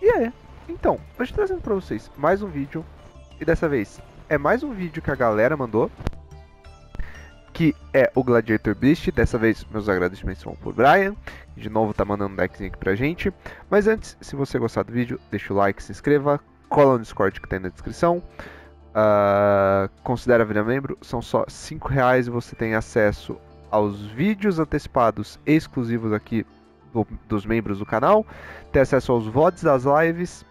E é, então, hoje trazendo pra vocês mais um vídeo. E dessa vez é mais um vídeo que a galera mandou. Que é o Gladiator Beast. Dessa vez meus agradecimentos vão por Brian. De novo tá mandando um deckzinho aqui pra gente. Mas antes, se você gostar do vídeo, deixa o like, se inscreva. Cola no Discord que tem na descrição. Uh, considera virar membro, são só 5 reais e você tem acesso aos vídeos antecipados exclusivos aqui do, dos membros do canal, tem acesso aos VODs das lives,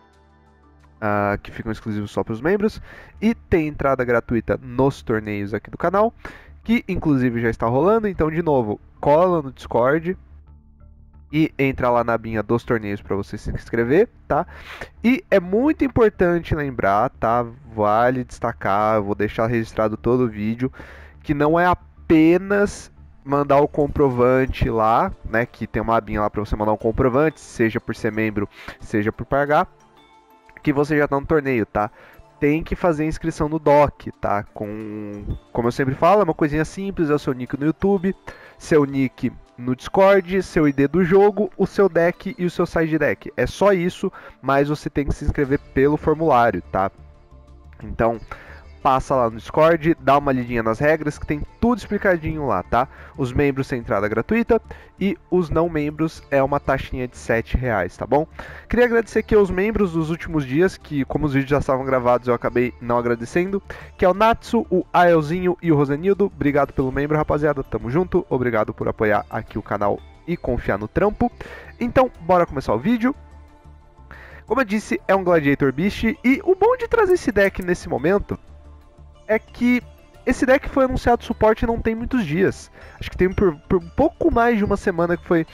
uh, que ficam exclusivos só para os membros, e tem entrada gratuita nos torneios aqui do canal, que inclusive já está rolando, então de novo, cola no Discord, e entra lá na abinha dos torneios para você se inscrever, tá? E é muito importante lembrar, tá? Vale destacar, vou deixar registrado todo o vídeo, que não é apenas mandar o comprovante lá, né? Que tem uma abinha lá para você mandar um comprovante, seja por ser membro, seja por pagar, que você já tá no torneio, tá? Tem que fazer inscrição no DOC, tá? Com, como eu sempre falo, é uma coisinha simples, é o seu nick no YouTube, seu nick no Discord, seu ID do jogo, o seu deck e o seu side deck. É só isso, mas você tem que se inscrever pelo formulário, tá? Então, passa lá no Discord, dá uma lidinha nas regras que tem tudo explicadinho lá, tá? Os membros têm entrada gratuita e os não membros é uma taxinha de 7 reais, tá bom? Queria agradecer aqui aos membros dos últimos dias, que como os vídeos já estavam gravados eu acabei não agradecendo, que é o Natsu, o Aelzinho e o Rosenildo. Obrigado pelo membro, rapaziada, tamo junto. Obrigado por apoiar aqui o canal e confiar no trampo. Então, bora começar o vídeo. Como eu disse, é um Gladiator Beast e o bom de trazer esse deck nesse momento é que esse deck foi anunciado suporte não tem muitos dias. Acho que tem por, por pouco mais de uma semana que foi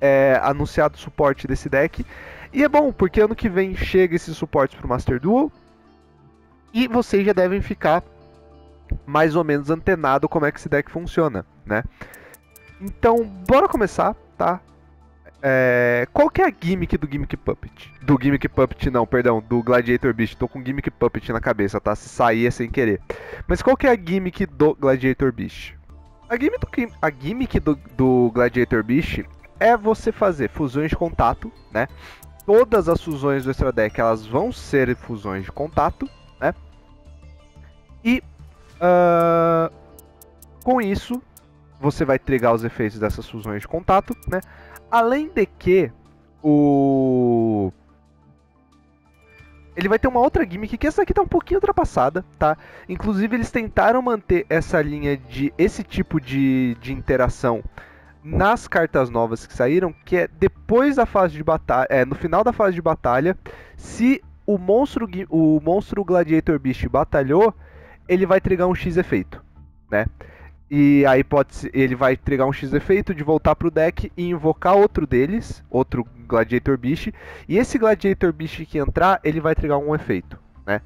é, anunciado suporte desse deck. E é bom, porque ano que vem chega esses suportes pro Master Duel. E vocês já devem ficar mais ou menos antenado como é que esse deck funciona, né? Então, bora começar, tá? É, qual que é a gimmick do Gimmick Puppet? Do Gimmick Puppet, não, perdão, do Gladiator Beast. Tô com Gimmick Puppet na cabeça, tá? Se sair é sem querer. Mas qual que é a gimmick do Gladiator Beast? A gimmick do, a gimmick do, do Gladiator Beast é você fazer fusões de contato, né? Todas as fusões do Extra Deck elas vão ser fusões de contato, né? E uh, com isso você vai trigar os efeitos dessas fusões de contato, né? Além de que o ele vai ter uma outra gimmick que essa aqui tá um pouquinho ultrapassada, tá? Inclusive eles tentaram manter essa linha de esse tipo de, de interação nas cartas novas que saíram, que é depois da fase de batalha, é no final da fase de batalha, se o monstro o monstro Gladiator Beast batalhou, ele vai trigar um X efeito, né? E aí pode ser, ele vai entregar um X efeito de voltar pro deck e invocar outro deles, outro Gladiator Beast. E esse Gladiator Beast que entrar, ele vai entregar um efeito, né?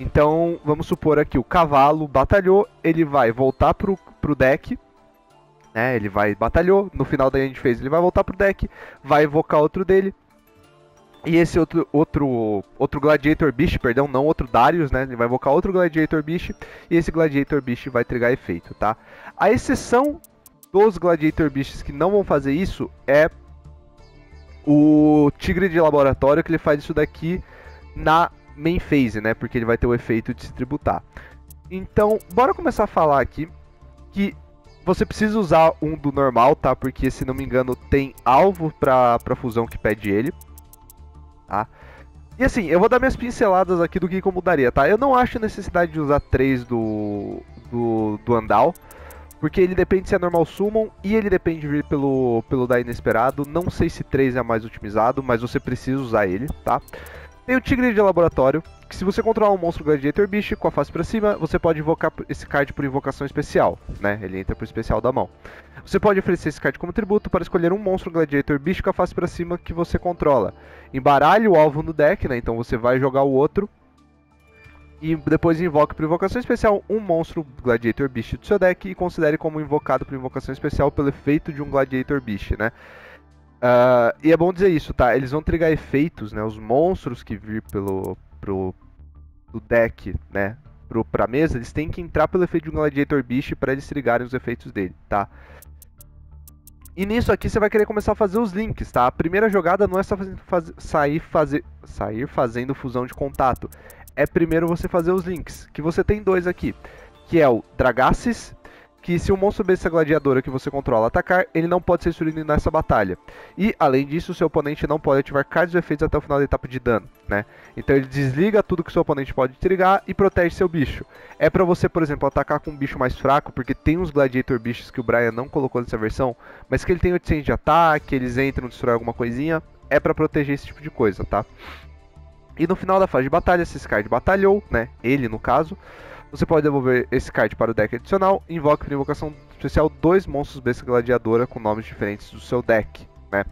Então, vamos supor aqui, o cavalo batalhou, ele vai voltar pro, pro deck, né? Ele vai batalhou, no final da gente fez, ele vai voltar pro deck, vai invocar outro dele, e esse outro, outro, outro Gladiator Beast, perdão, não outro Darius, né? Ele vai invocar outro Gladiator Beast e esse Gladiator Beast vai entregar efeito, tá? A exceção dos Gladiator Beasts que não vão fazer isso é o Tigre de Laboratório, que ele faz isso daqui na main phase, né? Porque ele vai ter o efeito de se tributar. Então, bora começar a falar aqui que você precisa usar um do normal, tá? Porque, se não me engano, tem alvo pra, pra fusão que pede ele tá? E assim, eu vou dar minhas pinceladas aqui do que eu mudaria, tá? Eu não acho necessidade de usar 3 do, do, do Andal, porque ele depende se é normal summon e ele depende de vir pelo, pelo da inesperado. Não sei se 3 é mais otimizado, mas você precisa usar ele, tá? Tem o Tigre de Laboratório, que se você controlar um monstro Gladiator Beast com a face para cima, você pode invocar esse card por invocação especial, né? Ele entra por especial da mão. Você pode oferecer esse card como tributo para escolher um monstro Gladiator Beast com a face para cima que você controla. Embaralhe o alvo no deck, né? Então você vai jogar o outro e depois invoque por invocação especial um monstro Gladiator Beast do seu deck e considere como invocado por invocação especial pelo efeito de um Gladiator Beast, né? Uh, e é bom dizer isso, tá? Eles vão trigar efeitos, né? Os monstros que vir pelo pro, do deck, né? Pro, pra mesa, eles têm que entrar pelo efeito de um Gladiator Beast para eles trigarem os efeitos dele, tá? E nisso aqui você vai querer começar a fazer os links, tá? A primeira jogada não é só faz, sair, fazer, sair fazendo fusão de contato. É primeiro você fazer os links, que você tem dois aqui, que é o Dragaces que se o monstro besta gladiadora que você controla atacar, ele não pode ser destruído nessa batalha. E, além disso, seu oponente não pode ativar cards ou efeitos até o final da etapa de dano, né? Então ele desliga tudo que seu oponente pode trigar e protege seu bicho. É para você, por exemplo, atacar com um bicho mais fraco, porque tem uns Gladiator bichos que o Brian não colocou nessa versão, mas que ele tem 800 de ataque, eles entram, destroem alguma coisinha, é para proteger esse tipo de coisa, tá? E no final da fase de batalha, se esse card batalhou, né? Ele, no caso você pode devolver esse card para o deck adicional e invoca para invocação especial dois monstros besta gladiadora com nomes diferentes do seu deck, né?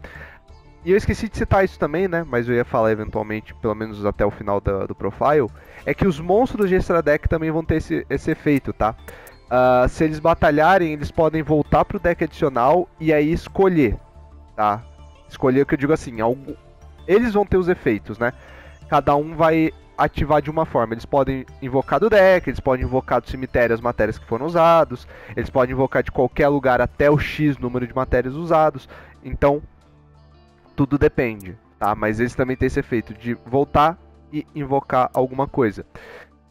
E eu esqueci de citar isso também, né? Mas eu ia falar eventualmente, pelo menos até o final do, do profile, é que os monstros de extra deck também vão ter esse, esse efeito, tá? Uh, se eles batalharem, eles podem voltar pro deck adicional e aí escolher, tá? Escolher o que eu digo assim, algum... eles vão ter os efeitos, né? Cada um vai ativar de uma forma. Eles podem invocar do deck, eles podem invocar do cemitério as matérias que foram usadas, eles podem invocar de qualquer lugar até o X número de matérias usados. Então, tudo depende, tá? Mas eles também têm esse efeito de voltar e invocar alguma coisa.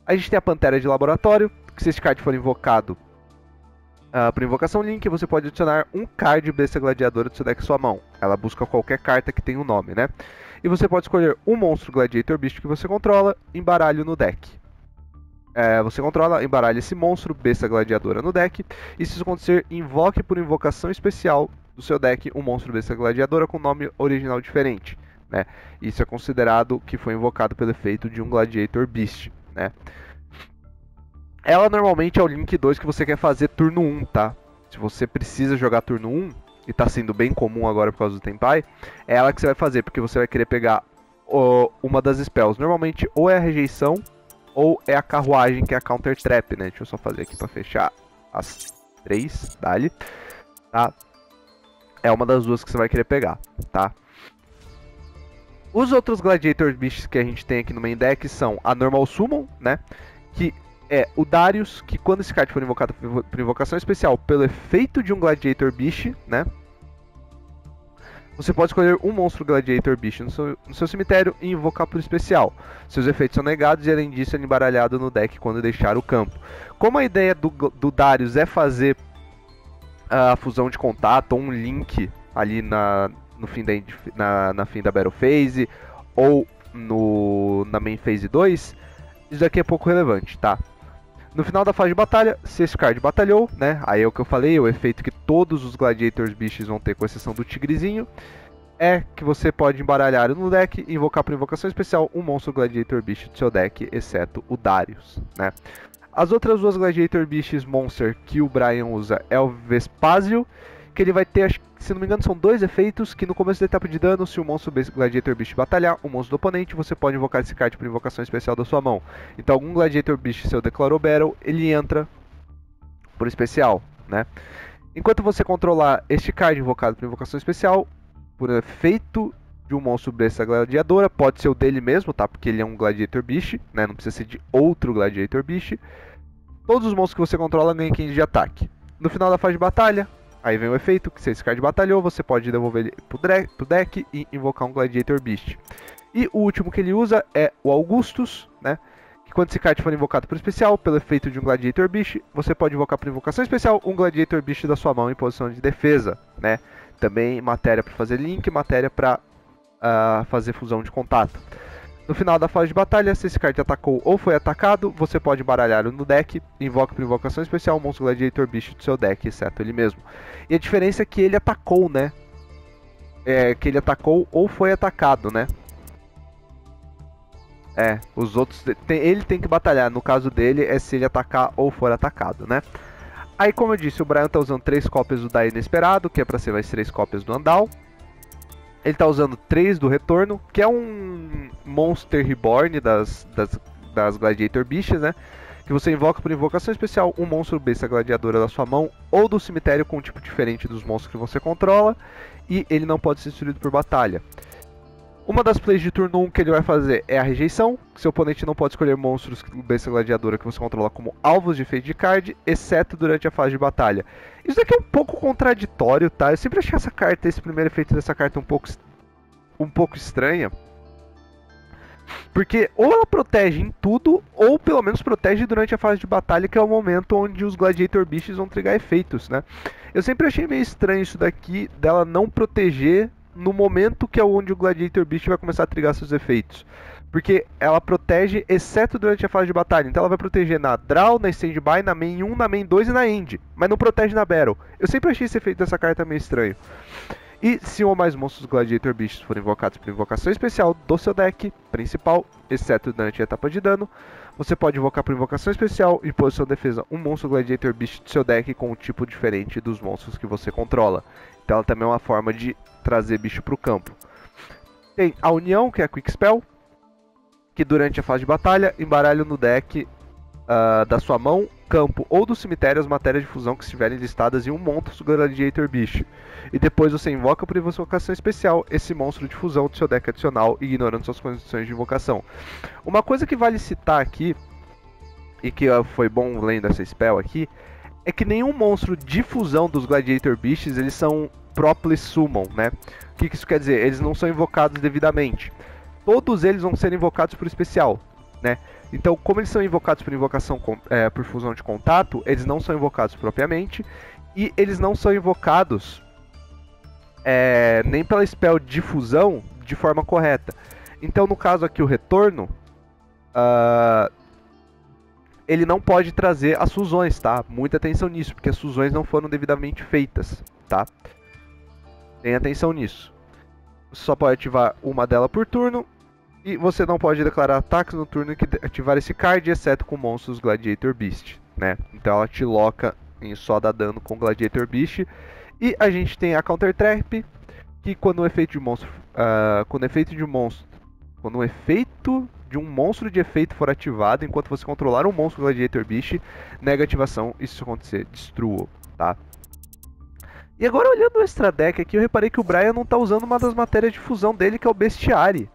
A gente tem a Pantera de Laboratório, que se esse card for invocado uh, por invocação Link, você pode adicionar um card besta gladiadora do seu deck à sua mão. Ela busca qualquer carta que tenha um nome, né? E você pode escolher um monstro Gladiator Beast que você controla, embaralho no deck. É, você controla, embaralha esse monstro, besta gladiadora no deck, e se isso acontecer, invoque por invocação especial do seu deck um monstro besta gladiadora com nome original diferente. Né? Isso é considerado que foi invocado pelo efeito de um Gladiator Beast. Né? Ela normalmente é o Link 2 que você quer fazer turno 1, tá? Se você precisa jogar turno 1, e está sendo bem comum agora por causa do Tenpai, é ela que você vai fazer, porque você vai querer pegar o, uma das spells. Normalmente ou é a rejeição ou é a carruagem, que é a counter trap, né? Deixa eu só fazer aqui para fechar as três, dali. Tá? É uma das duas que você vai querer pegar, tá? Os outros Gladiator bichos que a gente tem aqui no main deck são a Normal Summon, né? Que é o Darius, que quando esse card for invocado por invocação especial pelo efeito de um Gladiator Beast, né? Você pode escolher um monstro Gladiator Beast no seu, no seu cemitério e invocar por especial. Seus efeitos são negados e além disso é embaralhado no deck quando deixar o campo. Como a ideia do, do Darius é fazer a fusão de contato ou um link ali na, no fim da, na, na fim da Battle Phase ou no, na Main Phase 2, isso aqui é pouco relevante, tá? No final da fase de batalha, se esse card batalhou, né? Aí é o que eu falei, o efeito que todos os Gladiators bichos vão ter, com exceção do Tigrezinho, é que você pode embaralhar no deck e invocar por invocação especial um monstro Gladiator Beast do seu deck, exceto o Darius, né? As outras duas Gladiator Beasts Monster que o Brian usa é o Vespasio que ele vai ter, se não me engano, são dois efeitos que no começo da etapa de dano, se o monstro Gladiator Beast batalhar o monstro do oponente, você pode invocar esse card por invocação especial da sua mão. Então algum Gladiator Beast seu declarou Battle, ele entra por especial, né? Enquanto você controlar este card invocado por invocação especial, por efeito de um monstro besta gladiadora, pode ser o dele mesmo, tá? Porque ele é um Gladiator Beast, né? Não precisa ser de outro Gladiator Beast. Todos os monstros que você controla ganham 15 de ataque. No final da fase de batalha, Aí vem o efeito, que se esse card batalhou, você pode devolver ele pro, pro deck e invocar um Gladiator Beast. E o último que ele usa é o Augustus, né? Que quando esse card for invocado por especial, pelo efeito de um Gladiator Beast, você pode invocar por invocação especial um Gladiator Beast da sua mão em posição de defesa, né? Também matéria para fazer link, matéria para uh, ah, fazer fusão de contato. No final da fase de batalha, se esse card atacou ou foi atacado, você pode baralhar no deck, invoca por invocação especial o monstro Gladiator Beast do seu deck, exceto ele mesmo. E a diferença é que ele atacou, né? É, que ele atacou ou foi atacado, né? É, os outros. Tem, ele tem que batalhar. No caso dele, é se ele atacar ou for atacado, né? Aí, como eu disse, o Brian tá usando três cópias do Da Inesperado, que é pra ser mais três cópias do Andal. Ele tá usando 3 do Retorno, que é um Monster Reborn das, das, das Gladiator Bichas, né? Que você invoca por invocação especial um monstro besta gladiadora da sua mão ou do cemitério com um tipo diferente dos monstros que você controla. E ele não pode ser destruído por batalha. Uma das plays de turno 1 que ele vai fazer é a rejeição, seu oponente não pode escolher monstros besta gladiadora que você controla como alvos de efeito de card, exceto durante a fase de batalha. Isso daqui é um pouco contraditório, tá? Eu sempre achei essa carta, esse primeiro efeito dessa carta um pouco, um pouco estranha. Porque ou ela protege em tudo, ou pelo menos protege durante a fase de batalha, que é o momento onde os Gladiator Beasts vão trigar efeitos, né? Eu sempre achei meio estranho isso daqui, dela não proteger no momento que é onde o Gladiator Beast vai começar a trigar seus efeitos. Porque ela protege, exceto durante a fase de batalha. Então ela vai proteger na Draw, na Standby, na Main 1, na Main 2 e na End. Mas não protege na Battle. Eu sempre achei esse efeito dessa carta meio estranho. E se um ou mais monstros Gladiator Beasts forem invocados por invocação especial do seu deck principal, exceto durante a etapa de dano, você pode invocar por invocação especial e posição de defesa um monstro Gladiator Beast do seu deck com um tipo diferente dos monstros que você controla. Então ela também é uma forma de trazer bicho para o campo. Tem a União, que é a Quick Spell, que durante a fase de batalha embaralha no deck uh, da sua mão, campo ou do cemitério as matérias de fusão que estiverem listadas em um monstro Gladiator Beast. E depois você invoca por invocação especial esse monstro de fusão do seu deck adicional, ignorando suas condições de invocação. Uma coisa que vale citar aqui, e que uh, foi bom lendo essa spell aqui, é que nenhum monstro de fusão dos Gladiator Beasts, eles são properly summon, né? O que, que isso quer dizer? Eles não são invocados devidamente. Todos eles vão ser invocados por especial, né? Então, como eles são invocados por invocação é, por fusão de contato, eles não são invocados propriamente e eles não são invocados é, nem pela spell de fusão de forma correta. Então, no caso aqui, o retorno, uh, ele não pode trazer as fusões, tá? Muita atenção nisso, porque as fusões não foram devidamente feitas, tá? Tenha atenção nisso. Você só pode ativar uma dela por turno, e você não pode declarar ataques no turno que ativar esse card, exceto com monstros Gladiator Beast, né? Então ela te loca em só dar dano com Gladiator Beast. E a gente tem a Counter Trap, que quando o efeito de monstro, uh, quando o efeito de monstro, quando o efeito de um monstro de efeito for ativado enquanto você controlar um monstro Gladiator Beast, nega ativação e se acontecer, destrua, tá? E agora olhando o extra deck aqui, eu reparei que o Brian não tá usando uma das matérias de fusão dele, que é o Bestiário.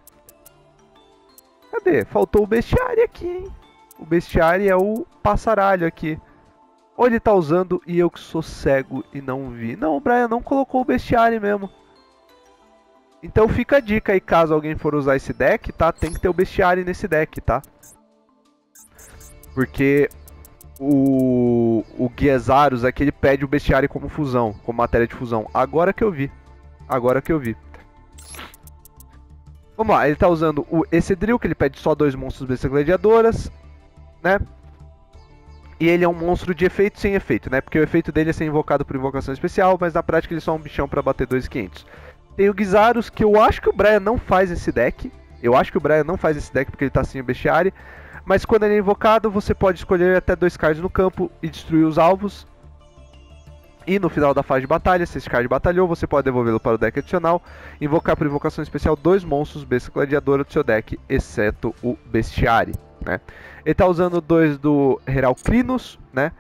Cadê? Faltou o Bestiário aqui, hein? O Bestiário é o passaralho aqui. Ou ele tá usando e eu que sou cego e não vi. Não, o Brian não colocou o Bestiário mesmo. Então fica a dica aí, caso alguém for usar esse deck, tá? Tem que ter o bestiário nesse deck, tá? Porque o, o Guiazarus aqui ele pede o bestiário como fusão, como matéria de fusão. Agora que eu vi. Agora que eu vi. Vamos lá, ele tá usando o Excedril, que ele pede só dois monstros bestas gladiadoras, né? E ele é um monstro de efeito sem efeito, né? Porque o efeito dele é ser invocado por invocação especial, mas na prática ele é só um bichão para bater 2,500. Tem o Gizarus, que eu acho que o Brian não faz esse deck. Eu acho que o Brian não faz esse deck porque ele tá sem o bestiário. Mas quando ele é invocado, você pode escolher até dois cards no campo e destruir os alvos. E no final da fase de batalha, se esse card batalhou, você pode devolvê-lo para o deck adicional. Invocar por invocação especial dois monstros besta gladiadora do seu deck, exceto o bestiário. Né? Ele está usando dois do Heralcrinos, né?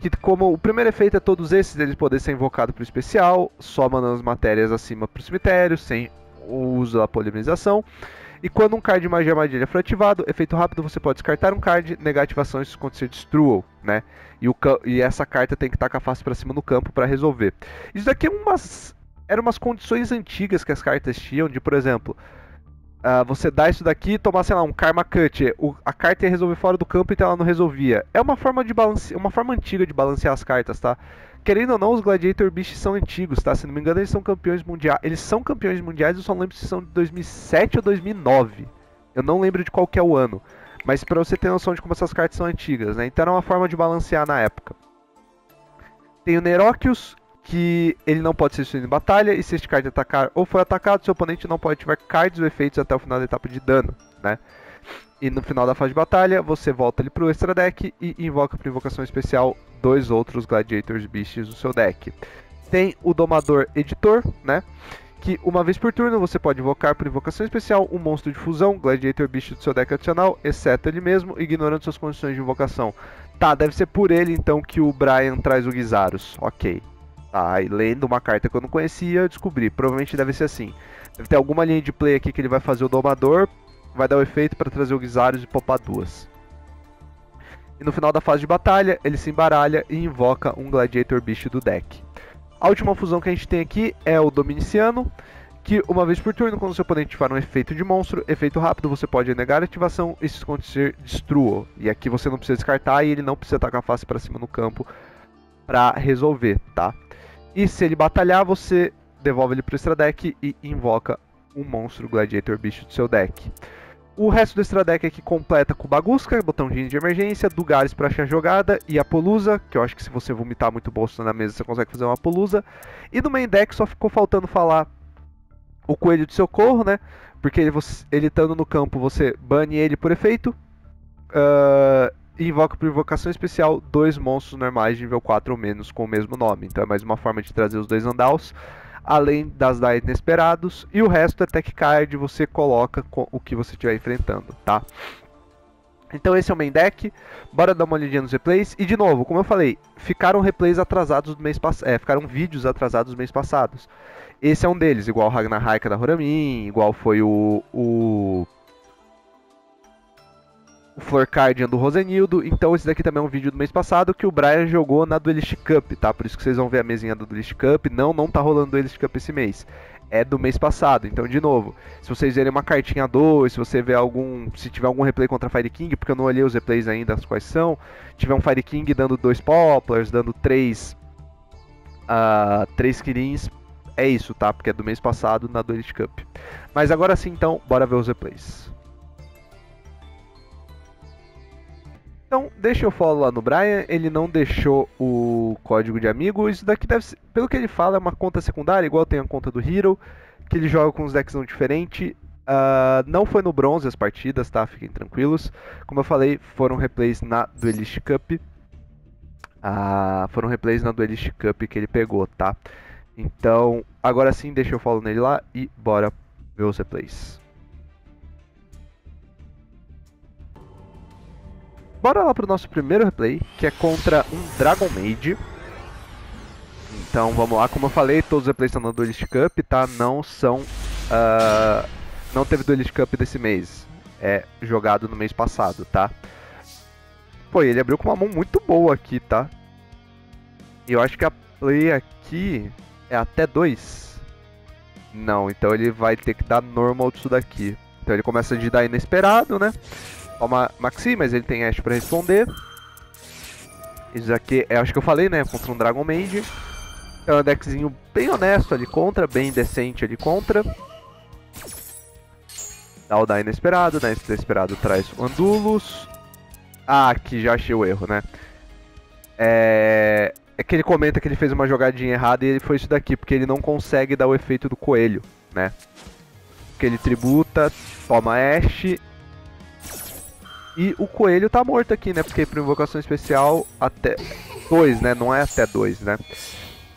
que como o primeiro efeito é todos esses, eles podem ser invocados para o especial, só mandando as matérias acima para o cemitério, sem o uso da polimerização. E quando um card de magia armadilha for ativado, efeito rápido, você pode descartar um card, negar ativação isso acontecer destrual, né? E, o, e essa carta tem que estar com a face para cima no campo para resolver. Isso daqui é umas, eram umas condições antigas que as cartas tinham, de por exemplo, Uh, você dá isso daqui e tomar, sei lá, um Karma Cut. O, a carta ia resolver fora do campo então ela não resolvia. É uma forma de balance... uma forma antiga de balancear as cartas, tá? Querendo ou não, os Gladiator Beasts são antigos, tá? Se não me engano, eles são campeões mundiais. Eles são campeões mundiais, eu só não lembro se são de 2007 ou 2009. Eu não lembro de qual é o ano. Mas pra você ter noção de como essas cartas são antigas, né? Então era uma forma de balancear na época. Tem o Neróquios, que ele não pode ser destruído em batalha, e se este card atacar ou for atacado, seu oponente não pode ativar cards ou efeitos até o final da etapa de dano, né? E no final da fase de batalha, você volta ele pro extra deck e invoca por invocação especial dois outros Gladiators Beasts do seu deck. Tem o Domador Editor, né? Que uma vez por turno você pode invocar por invocação especial um monstro de fusão, Gladiator Beast do seu deck adicional, exceto ele mesmo, ignorando suas condições de invocação. Tá, deve ser por ele então que o Brian traz o Gizarus. Ok. Aí, lendo uma carta que eu não conhecia, eu descobri. Provavelmente deve ser assim. Deve ter alguma linha de play aqui que ele vai fazer o domador, vai dar o efeito para trazer o Guisarius e popar duas. E no final da fase de batalha, ele se embaralha e invoca um Gladiator Beast do deck. A última fusão que a gente tem aqui é o Dominiciano, que uma vez por turno, quando seu oponente tiver um efeito de monstro, efeito rápido, você pode negar a ativação e se acontecer, destrua. E aqui você não precisa descartar e ele não precisa atacar a face para cima no campo para resolver, tá? E se ele batalhar, você devolve ele pro extra deck e invoca um monstro Gladiator bicho do seu deck. O resto do extra deck aqui completa com Bagusca, botãozinho de emergência, Dugares para achar jogada e Apolusa, que eu acho que se você vomitar muito bolso na mesa você consegue fazer uma Apolusa. E no main deck só ficou faltando falar o Coelho de Socorro, né? Porque ele, ele estando no campo você bane ele por efeito. Uh, e invoca por invocação especial dois monstros normais de nível 4 ou menos com o mesmo nome. Então é mais uma forma de trazer os dois Andals, além das da inesperados. E o resto é tech card, você coloca o que você estiver enfrentando, tá? Então esse é o main deck, bora dar uma olhadinha nos replays. E de novo, como eu falei, ficaram replays atrasados do mês passado, é, ficaram vídeos atrasados do mês passados. Esse é um deles, igual o Ragnar Raika da Horamin, igual foi o, o o Florcardian do Rosenildo. Então esse daqui também é um vídeo do mês passado que o Brian jogou na Duelist Cup, tá? Por isso que vocês vão ver a mesinha do Duelist Cup. Não, não tá rolando Duelist Cup esse mês. É do mês passado. Então, de novo, se vocês verem uma cartinha 2, se você ver algum. Se tiver algum replay contra Fire King, porque eu não olhei os replays ainda quais são. Tiver um Fire King dando dois Poplars, dando três. Uh, três Kirins. É isso, tá? Porque é do mês passado na Duelist Cup. Mas agora sim, então, bora ver os replays. Então, deixa eu follow lá no Brian, ele não deixou o código de amigo. Isso daqui deve ser, pelo que ele fala, é uma conta secundária, igual tem a conta do Hero, que ele joga com os decks não diferentes. Uh, não foi no bronze as partidas, tá? Fiquem tranquilos. Como eu falei, foram replays na Duelist Cup. Uh, foram replays na Duelist Cup que ele pegou, tá? Então, agora sim, deixa eu follow nele lá e bora ver os replays. Bora lá pro nosso primeiro replay, que é contra um Dragon Maid. Então vamos lá, como eu falei, todos os replays estão na Duelist Cup, tá? Não são. Uh, não teve Duelist Cup desse mês. É jogado no mês passado, tá? Pô, ele abriu com uma mão muito boa aqui, tá? E eu acho que a play aqui é até 2. Não, então ele vai ter que dar normal disso daqui. Então ele começa de dar inesperado, né? Toma Maxi, mas ele tem Ash pra responder. Isso aqui, eu acho que eu falei, né? Contra um Dragon Mage. É um deckzinho bem honesto ali contra, bem decente ali contra. Dá o da inesperado, né? Inesperado traz o Andulus. Ah, aqui já achei o erro, né? É... é que ele comenta que ele fez uma jogadinha errada e ele foi isso daqui, porque ele não consegue dar o efeito do coelho, né? Porque ele tributa, toma Ash e o coelho tá morto aqui, né? Porque por invocação especial até 2, né? Não é até 2, né?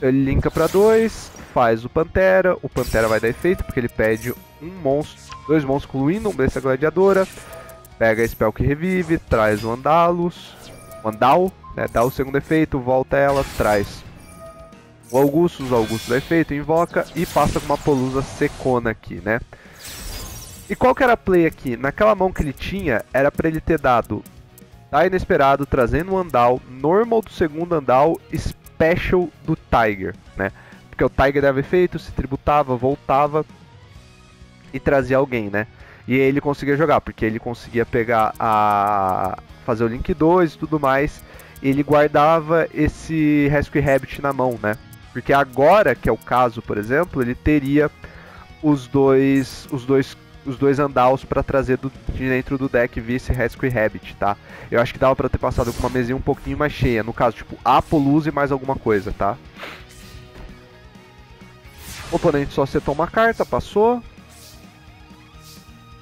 Ele linka pra 2, faz o Pantera, o Pantera vai dar efeito porque ele pede um monstro, dois monstros com Luino, um dessa gladiadora, pega a spell que revive, traz o Andalus, o Andal, né? Dá o segundo efeito, volta ela, traz o Augustus, o Augustus dá efeito, invoca e passa com uma Polusa secona aqui, né? E qual que era a play aqui? Naquela mão que ele tinha, era para ele ter dado da inesperado, trazendo um Andal, normal do segundo Andal, special do Tiger, né? Porque o Tiger dava efeito, se tributava, voltava e trazia alguém, né? E ele conseguia jogar, porque ele conseguia pegar a. fazer o Link 2 e tudo mais. E ele guardava esse Rescue Rabbit na mão, né? Porque agora, que é o caso, por exemplo, ele teria os dois. os dois os dois Andals para trazer do, de dentro do deck Vice, Rescue Rabbit, tá? Eu acho que dava para ter passado com uma mesinha um pouquinho mais cheia. No caso, tipo, Apoluse e mais alguma coisa, tá? O oponente só acertou uma carta, passou.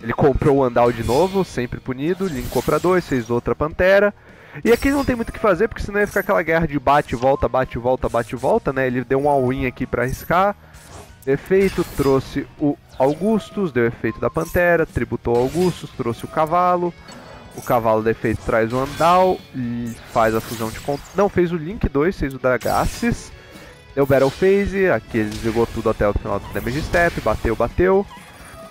Ele comprou o Andal de novo, sempre punido. Linkou pra dois, fez outra Pantera. E aqui não tem muito o que fazer, porque senão ia ficar aquela guerra de bate, volta, bate, volta, bate, volta, né? Ele deu um all-in aqui pra arriscar. Efeito, trouxe o Augustus, deu efeito da Pantera, tributou Augustus, trouxe o cavalo. O cavalo de efeito traz o Andal, faz a fusão de... Não, fez o Link 2, fez o Dragaces. Deu Battle Phase, aqui ele desligou tudo até o final do Damage Step, bateu, bateu.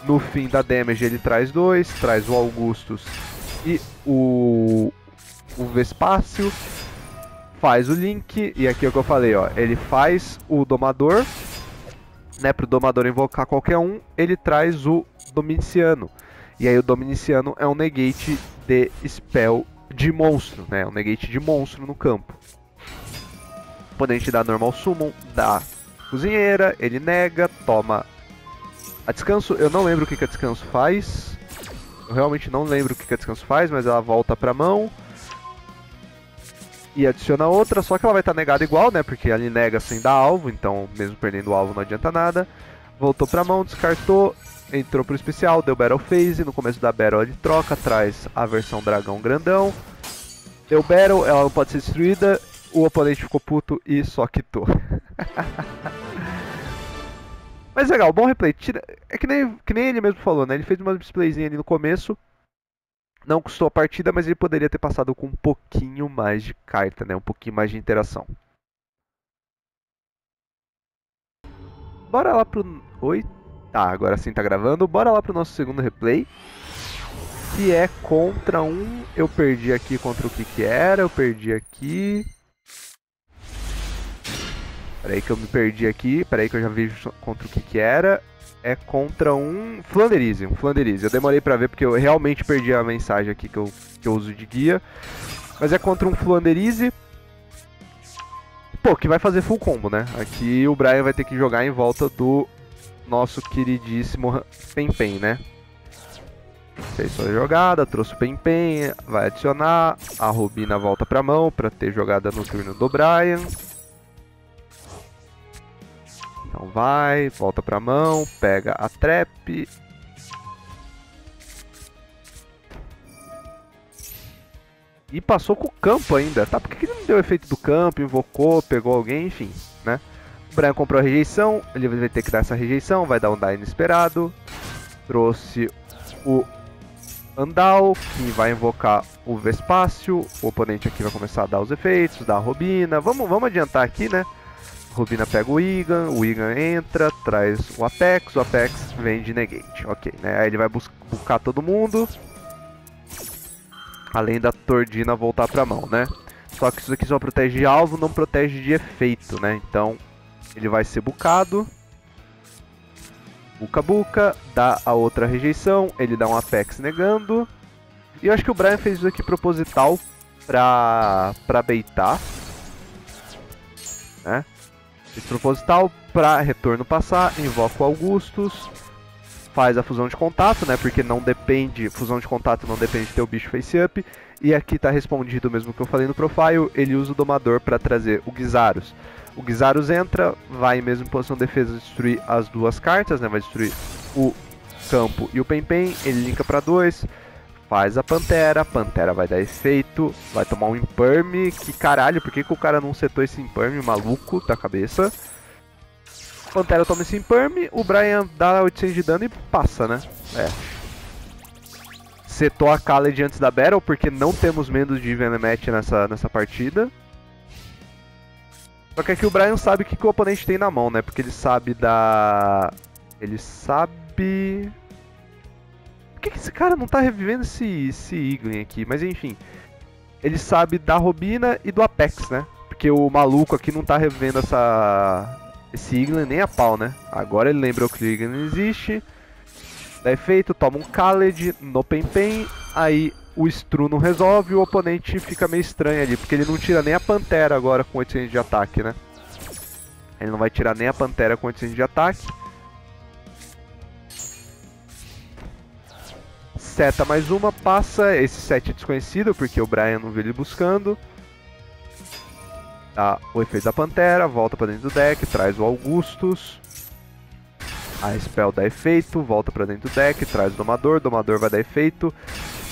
No fim da Damage ele traz dois, traz o Augustus e o, o Vespácio. Faz o Link, e aqui é o que eu falei, ó. Ele faz o Domador, né, pro Domador invocar qualquer um, ele traz o Dominiciano. E aí o Dominiciano é um negate de spell de monstro, né? Um negate de monstro no campo. O oponente dá normal summon, dá cozinheira, ele nega, toma a descanso. Eu não lembro o que, que a descanso faz. Eu realmente não lembro o que, que a descanso faz, mas ela volta pra mão. E adiciona outra, só que ela vai estar tá negada igual, né? Porque ali nega sem dar alvo, então mesmo perdendo o alvo não adianta nada. Voltou pra mão, descartou, entrou pro especial, deu Battle Phase, no começo da Battle ele troca, traz a versão dragão grandão. Deu Battle, ela não pode ser destruída, o oponente ficou puto e só quitou. Mas legal, bom replay. Tira... É que nem, que nem ele mesmo falou, né? Ele fez uma displayzinha ali no começo. Não custou a partida, mas ele poderia ter passado com um pouquinho mais de carta, né? Um pouquinho mais de interação. Bora lá pro... Oi? Tá, agora sim tá gravando. Bora lá pro nosso segundo replay. Que é contra um... Eu perdi aqui contra o que que era. Eu perdi aqui. Peraí que eu me perdi aqui. Peraí que eu já vejo contra o que que era. É contra um Flanderize. Um Flanderize. Eu demorei pra ver porque eu realmente perdi a mensagem aqui que eu, que eu uso de guia. Mas é contra um Flanderize. Pô, que vai fazer full combo, né? Aqui o Brian vai ter que jogar em volta do nosso queridíssimo Pempen, né? Fez sua jogada, trouxe o Pempen, vai adicionar, a Rubina volta pra mão pra ter jogada no turno do Brian. Então vai, volta pra mão, pega a trap. E passou com o campo ainda, tá? Por que ele não deu efeito do campo, invocou, pegou alguém, enfim, né? Brian comprou a rejeição, ele vai ter que dar essa rejeição, vai dar um die inesperado. Trouxe o Andal, que vai invocar o Vespácio. O oponente aqui vai começar a dar os efeitos, dar a Robina. Vamos, vamos adiantar aqui, né? Robina pega o Igan, o Igan entra, traz o Apex, o Apex vem de negate, ok, né? Aí ele vai buscar todo mundo, além da Tordina voltar pra mão, né? Só que isso aqui só protege de alvo, não protege de efeito, né? Então ele vai ser bucado. Buca Buca, dá a outra rejeição, ele dá um Apex negando. E eu acho que o Brian fez isso aqui proposital pra, pra baitar. Né? Fez proposital pra retorno passar, invoca o Augustus, faz a fusão de contato, né? Porque não depende, fusão de contato não depende de ter o bicho face up. E aqui tá respondido mesmo que eu falei no profile, ele usa o domador para trazer o Gizarus. O Gizarus entra, vai mesmo em posição de defesa destruir as duas cartas, né? Vai destruir o campo e o Pen ele linka para dois, faz a Pantera, a Pantera vai dar efeito, vai tomar um Imperm, que caralho, por que, que o cara não setou esse Imperm, maluco da cabeça? Pantera toma esse Imperm, o Brian dá 800 de dano e passa, né? É. Setou a Khaled antes da Battle, porque não temos medo de Venemet nessa, nessa partida. Só que aqui o Brian sabe o que, que o oponente tem na mão, né? Porque ele sabe da. Ele sabe. Esse cara não tá revivendo esse, esse Iglin aqui? Mas enfim. Ele sabe da Robina e do Apex, né? Porque o maluco aqui não tá revivendo essa. Esse Iglin nem a pau, né? Agora ele lembrou que o Iglin existe. Dá efeito, toma um Khaled no Pen Pen. Aí o Stru não resolve e o oponente fica meio estranho ali, porque ele não tira nem a Pantera agora com 800 de ataque, né? Ele não vai tirar nem a Pantera com 800 de ataque. Seta mais uma, passa esse set desconhecido, porque o Brian não viu ele buscando. Dá o efeito da Pantera, volta para dentro do deck, traz o Augustus. A spell dá efeito, volta para dentro do deck, traz o Domador, Domador vai dar efeito.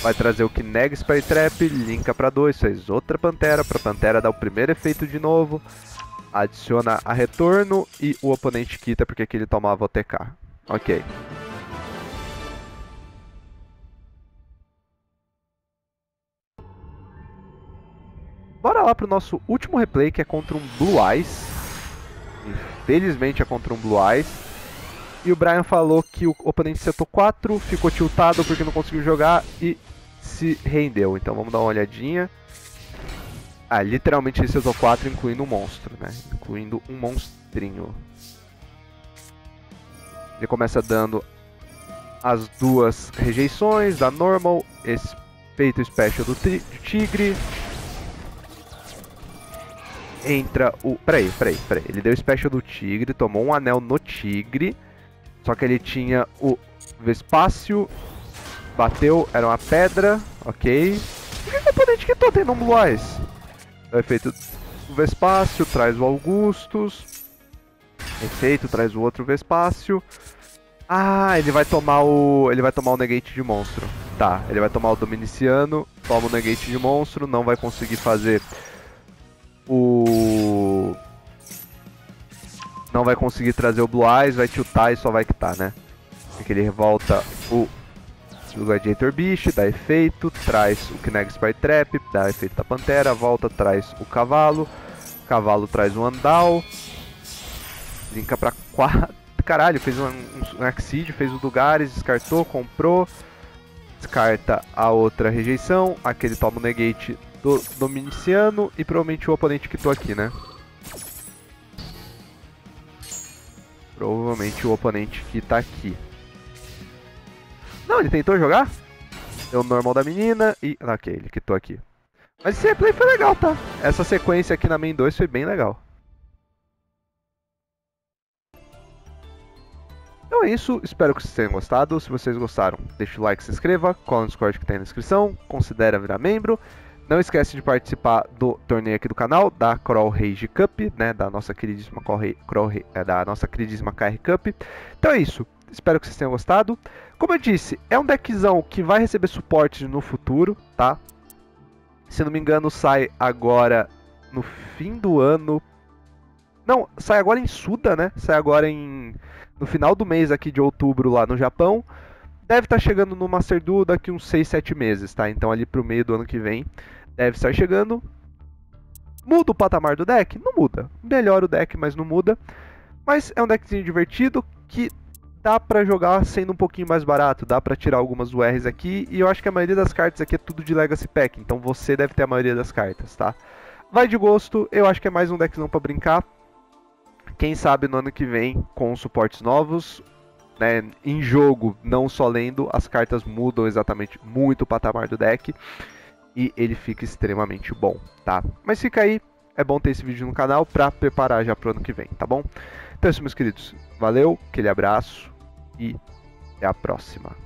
Vai trazer o nega Spray Trap, linka para 2, faz outra Pantera, para Pantera dar o primeiro efeito de novo. Adiciona a retorno e o oponente quita porque aqui ele tomava o TK. Ok. Bora lá pro nosso último replay, que é contra um Blue Eyes. Infelizmente é contra um Blue Eyes. E o Brian falou que o oponente setou 4, ficou tiltado porque não conseguiu jogar e se rendeu. Então vamos dar uma olhadinha. Ah, literalmente ele setou 4, incluindo um monstro, né? Incluindo um monstrinho. Ele começa dando as duas rejeições da normal, esse peito special do, do tigre. Entra o. Peraí, peraí, peraí. Ele deu special do tigre, tomou um anel no tigre. Só que ele tinha o Vespácio. Bateu, era uma pedra, ok. Por que o oponente que tô tendo um Blue Eyes? O efeito do Vespácio, traz o Augustus. Efeito, traz o outro Vespácio. Ah, ele vai tomar o. Ele vai tomar o negate de monstro. Tá, ele vai tomar o Dominiciano, toma o negate de monstro, não vai conseguir fazer o. Não vai conseguir trazer o Blue Eyes, vai tiltar e só vai quitar, né? Porque ele revolta o Gladiator Beast, dá efeito, traz o Kinect Spy Trap, dá efeito da Pantera, volta, traz o Cavalo, Cavalo traz o Andal, linka pra 4 caralho, fez um, um, um fez o Dugares, descartou, comprou, descarta a outra rejeição, aquele toma o negate do Dominiciano e provavelmente o oponente que tô aqui, né? Provavelmente o oponente que tá aqui. Não, ele tentou jogar? Deu o normal da menina e... Ah, ok, ele quitou aqui. Mas esse replay foi legal, tá? Essa sequência aqui na main 2 foi bem legal. Então é isso, espero que vocês tenham gostado. Se vocês gostaram, deixa o like, se inscreva, cola no Discord que tem na descrição, considere virar membro. Não esquece de participar do torneio aqui do canal, da Crawl Rage Cup, né, da nossa queridíssima Crawl, é, da nossa queridíssima KR Cup. Então é isso, espero que vocês tenham gostado. Como eu disse, é um deckzão que vai receber suporte no futuro, tá? Se não me engano, sai agora no fim do ano. Não, sai agora em Suda, né? Sai agora em no final do mês aqui de outubro lá no Japão. Deve estar tá chegando no Master Duel daqui uns 6, 7 meses, tá? Então ali pro meio do ano que vem deve estar chegando. Muda o patamar do deck? Não muda. Melhora o deck, mas não muda. Mas é um deckzinho divertido que dá para jogar sendo um pouquinho mais barato, dá para tirar algumas URs aqui, e eu acho que a maioria das cartas aqui é tudo de Legacy Pack, então você deve ter a maioria das cartas, tá? Vai de gosto, eu acho que é mais um deckzão para brincar, quem sabe no ano que vem, com suportes novos, né, em jogo, não só lendo, as cartas mudam exatamente muito o patamar do deck e ele fica extremamente bom, tá? Mas fica aí, é bom ter esse vídeo no canal para preparar já pro ano que vem, tá bom? Então é isso, meus queridos. Valeu, aquele abraço e até a próxima.